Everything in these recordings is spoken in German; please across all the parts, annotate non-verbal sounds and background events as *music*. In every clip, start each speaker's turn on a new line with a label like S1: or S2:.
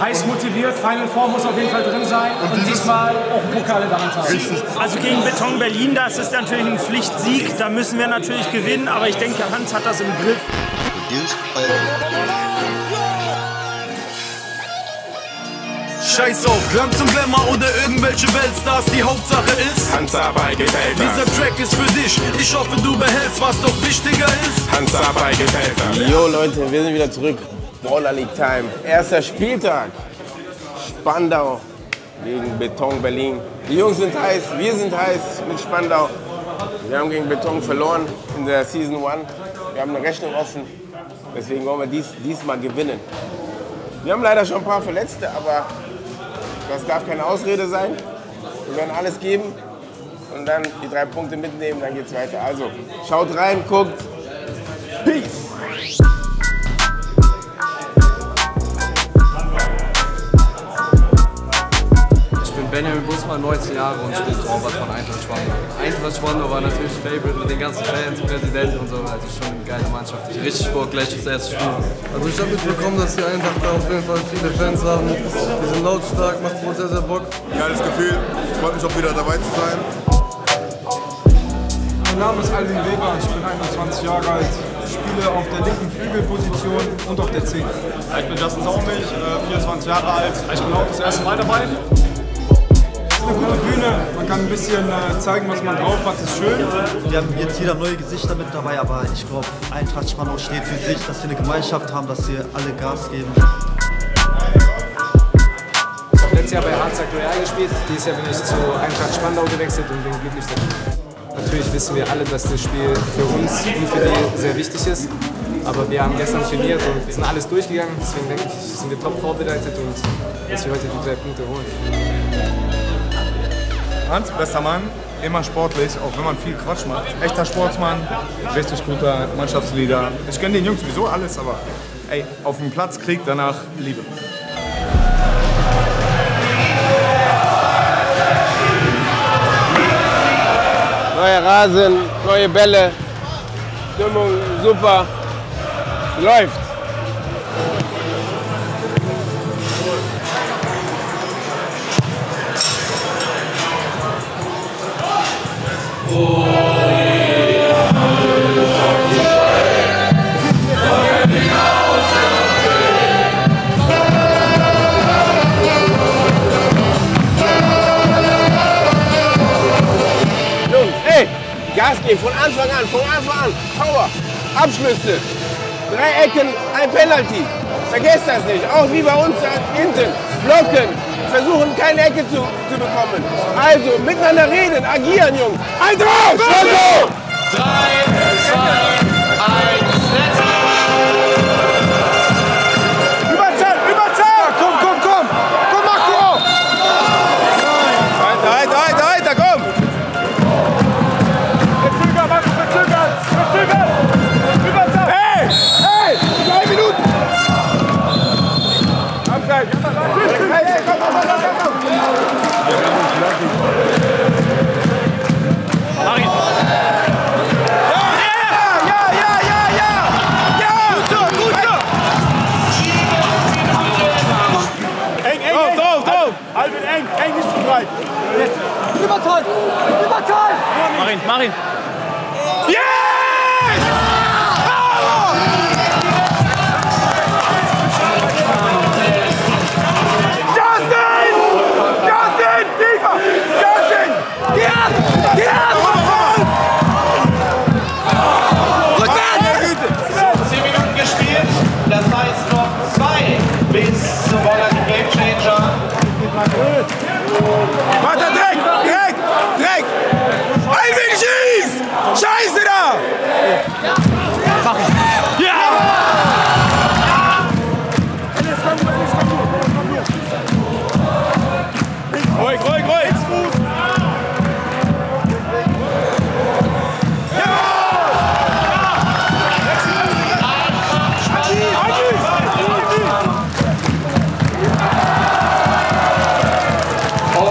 S1: Heiß motiviert, Final Four muss auf jeden Fall drin sein und, und diesmal auch Pokale daran haben.
S2: Also gegen Beton Berlin, das ist natürlich ein Pflichtsieg, da müssen wir natürlich gewinnen, aber ich denke, Hans hat das im Griff.
S3: Scheiß auf Glanz und Glamour oder irgendwelche Weltstars, die Hauptsache ist
S4: Handarbeit gefällt
S3: Dieser Track ist für dich, ich hoffe du behältst, was doch wichtiger ist
S4: Handarbeit gefällt
S5: Jo Leute, wir sind wieder zurück. Baller League Time. Erster Spieltag. Spandau gegen Beton Berlin. Die Jungs sind heiß, wir sind heiß mit Spandau. Wir haben gegen Beton verloren in der Season 1. Wir haben eine Rechnung offen. Deswegen wollen wir dies, diesmal gewinnen. Wir haben leider schon ein paar Verletzte, aber das darf keine Ausrede sein. Wir werden alles geben und dann die drei Punkte mitnehmen, dann geht's weiter. Also schaut rein, guckt. Peace!
S6: Benjamin Busmann, 19 Jahre und spiele Torwart von Eintracht Spandau. Eintracht Spandau war natürlich Favorite mit den ganzen Fans, Präsidenten und so. Also schon eine geile Mannschaft. Richtig Bock, gleich das erste Spiel.
S7: Also ich habe mitbekommen, dass die Eintracht da auf jeden Fall viele Fans haben. Die sind lautstark, macht wohl sehr, sehr Bock.
S8: Geiles Gefühl, freut mich auch wieder dabei zu sein.
S9: Mein Name ist Alvin Weber, ich bin 21 Jahre alt, spiele auf der linken Flügelposition und auf der 10.
S10: Ich bin Justin Saumich, 24 Jahre alt, ich bin auch das erste Mal dabei.
S9: Es ist eine gute Bühne, man kann ein bisschen äh, zeigen, was man drauf hat, ist schön.
S11: Wir haben jetzt wieder neue Gesichter mit dabei, aber ich glaube, Eintracht Spandau steht für sich, dass wir eine Gemeinschaft haben, dass wir alle Gas geben.
S1: Ich habe letztes Jahr bei Harzak Real gespielt, dieses Jahr bin ich zu Eintracht Spandau gewechselt und bin glücklich damit. Natürlich wissen wir alle, dass das Spiel für uns und für die sehr wichtig ist. Aber wir haben gestern trainiert und wir sind alles durchgegangen. Deswegen denke ich, sind wir top vorbereitet und dass wir heute die drei Punkte holen.
S10: Hans, bester Mann, immer sportlich, auch wenn man viel Quatsch macht. Echter Sportsmann, richtig guter Mannschaftsleader. Ich kenne den Jungs sowieso alles, aber ey, auf dem Platz Krieg, danach Liebe.
S5: Neuer Rasen, neue Bälle, Stimmung super, läuft. An, von Anfang an. Power, Abschlüsse, drei Ecken, ein Penalty. Vergesst das nicht, auch wie bei uns hinten. Blocken, versuchen keine Ecke zu, zu bekommen. Also miteinander reden, agieren, Jungs. Ein drauf! Spandau!
S9: Überzahl,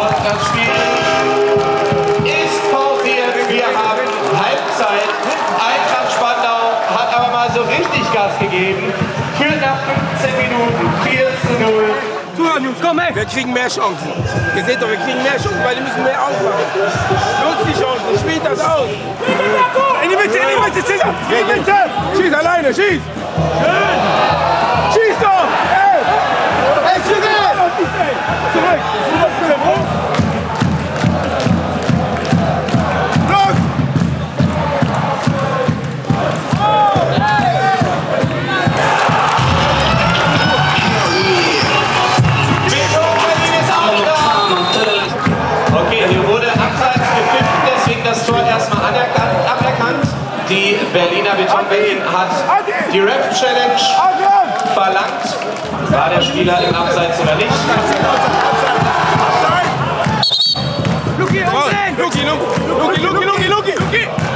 S4: Und das Spiel ist pausiert. Wir haben Halbzeit. Eintracht Spandau
S9: hat aber mal so richtig Gas
S4: gegeben. Für nach 15 Minuten 4 zu 0.
S5: Zuhören, Jungs, komm, ey! Wir kriegen mehr Chancen. Ihr seht doch, wir kriegen mehr Chancen, weil die müssen mehr aufmachen. Nutzt die Chancen, spielt das aus. In die Mitte, in die Mitte, Cesar! In die Mitte! Schieß alleine, schieß!
S4: Berliner Beton Berlin hat die Ref Challenge verlangt. War der Spieler im Abseits oder nicht?
S5: Luki, Luki, Luki, Luki, Luki, Luki, Luki!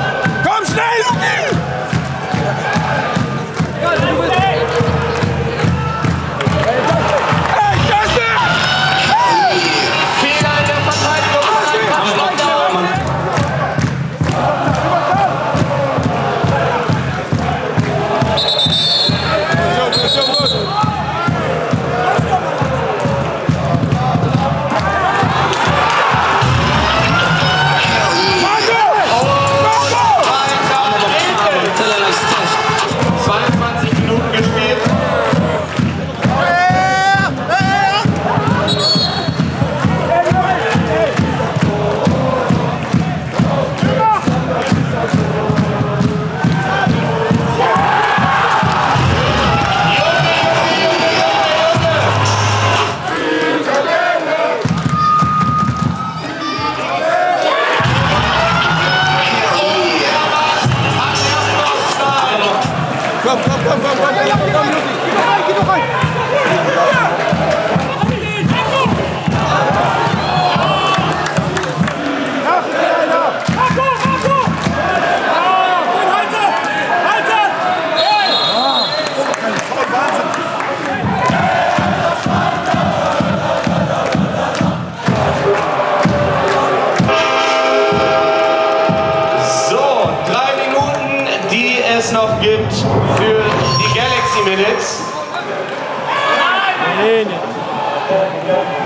S4: Und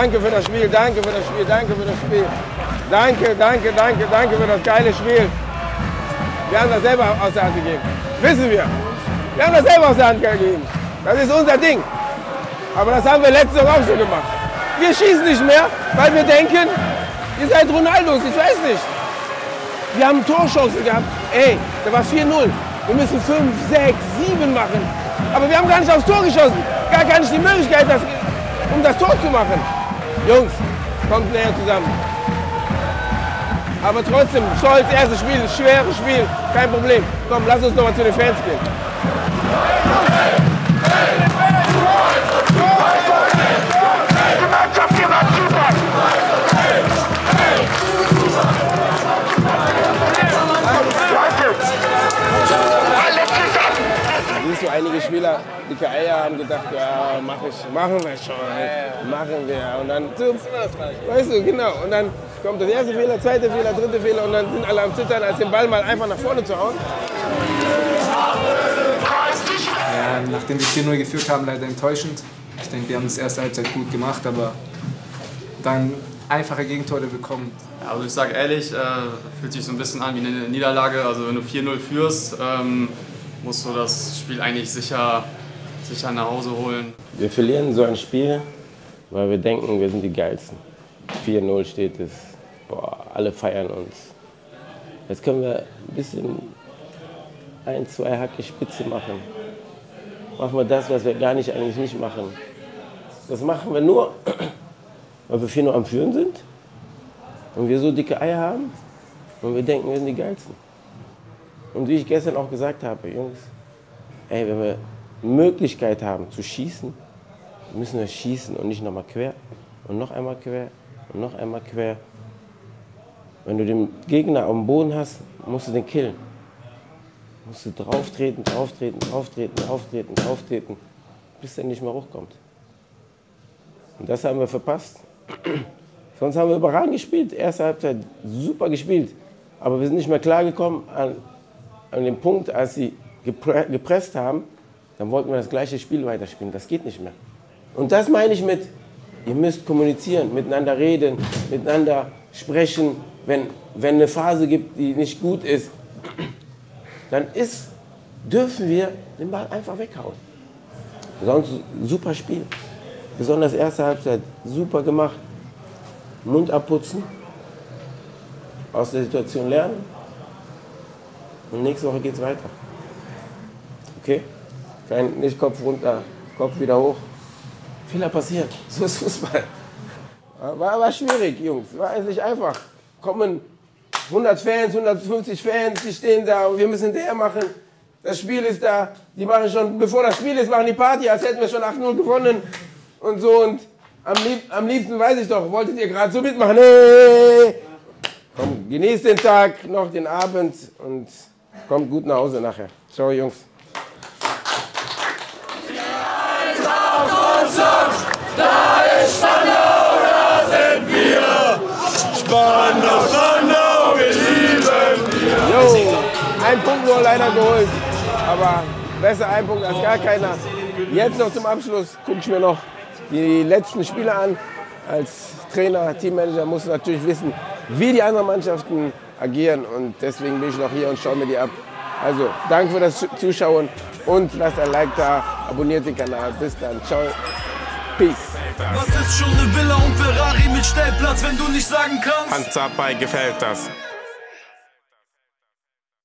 S5: danke für das Spiel, danke für das Spiel, danke für das Spiel. Danke, danke, danke, danke für das geile Spiel. Wir haben das selber aus der Hand gegeben. Wissen wir. Wir haben das selber aus der Hand gegeben. Das ist unser Ding. Aber das haben wir letzte Woche auch schon gemacht. Wir schießen nicht mehr, weil wir denken, ihr seid Ronaldos, ich weiß nicht. Wir haben Torchancen gehabt. Ey, da war 4-0. Wir müssen 5, 6, 7 machen. Aber wir haben gar nicht aufs Tor geschossen. Gar, gar nicht die Möglichkeit, das, um das Tor zu machen. Jungs, kommt näher zusammen. Aber trotzdem, stolz, erstes Spiel, schweres Spiel, kein Problem. Komm, lass uns noch mal zu den Fans gehen. Einige Spieler, die Eier haben gedacht, ja, mach ich, machen wir schon, machen wir. Und dann, weißt du, genau. Und dann kommt der erste Fehler, zweite Fehler, dritte Fehler und dann sind alle am Zittern, als den Ball mal einfach nach vorne zu hauen.
S1: Ja, nachdem wir 4-0 geführt haben, leider enttäuschend. Ich denke, wir haben das erste Halbzeit gut gemacht, aber dann einfache Gegentore bekommen.
S6: Ja, also ich sage ehrlich, äh, fühlt sich so ein bisschen an wie eine Niederlage. Also wenn du 4-0 führst, ähm, musst du das Spiel eigentlich sicher, sicher nach Hause holen.
S5: Wir verlieren so ein Spiel, weil wir denken, wir sind die Geilsten. 4-0 steht es, boah, alle feiern uns. Jetzt können wir ein bisschen ein, zwei Hacke Spitze machen. Machen wir das, was wir gar nicht eigentlich nicht machen. Das machen wir nur, *clears throat* weil wir 4-0 am Führen sind und wir so dicke Eier haben und wir denken, wir sind die Geilsten. Und wie ich gestern auch gesagt habe, Jungs, ey, wenn wir Möglichkeit haben zu schießen, müssen wir schießen und nicht nochmal quer und noch einmal quer und noch einmal quer. Wenn du den Gegner am Boden hast, musst du den killen. Musst du drauftreten, drauftreten, drauftreten, drauftreten, drauftreten, bis er nicht mehr hochkommt. Und das haben wir verpasst. *clears throat* Sonst haben wir überragend gespielt. Erste Halbzeit super gespielt. Aber wir sind nicht mehr klargekommen an, an dem Punkt, als sie gepre gepresst haben, dann wollten wir das gleiche Spiel weiterspielen. Das geht nicht mehr. Und das meine ich mit, ihr müsst kommunizieren, miteinander reden, miteinander sprechen. Wenn, wenn eine Phase gibt, die nicht gut ist, dann ist, dürfen wir den Ball einfach weghauen. Sonst super Spiel. Besonders erste Halbzeit super gemacht. Mund abputzen, aus der Situation lernen und nächste Woche geht es weiter. Okay? Kein, nicht Kopf runter, Kopf wieder hoch. Fehler passiert. *laughs* So ist Fußball. War, war schwierig, Jungs. War nicht einfach. Kommen 100 Fans, 150 Fans, die stehen da und wir müssen der machen. Das Spiel ist da. Die machen schon, bevor das Spiel ist, machen die Party, als hätten wir schon 8-0 gewonnen und so. Und am, lieb, am liebsten weiß ich doch, wolltet ihr gerade so mitmachen? Nee. Komm, genießt den Tag, noch den Abend und kommt gut nach Hause nachher. Ciao, Jungs.
S3: Da ist Spandau, da sind wir. Spandau, Spandau, wir lieben wir.
S5: Jo, ein Punkt nur leider geholt. Aber besser ein Punkt als gar keiner. Jetzt noch zum Abschluss gucke ich mir noch die letzten Spiele an. Als Trainer, Teammanager muss ich natürlich wissen, wie die anderen Mannschaften agieren. Und deswegen bin ich noch hier und schaue mir die ab. Also, danke für das Zuschauen und lasst ein Like da, abonniert den Kanal. Bis dann. Ciao. Peace.
S3: Was ist schon eine Villa und Ferrari mit Stellplatz, wenn du nicht sagen kannst?
S5: Hans Zapai gefällt das.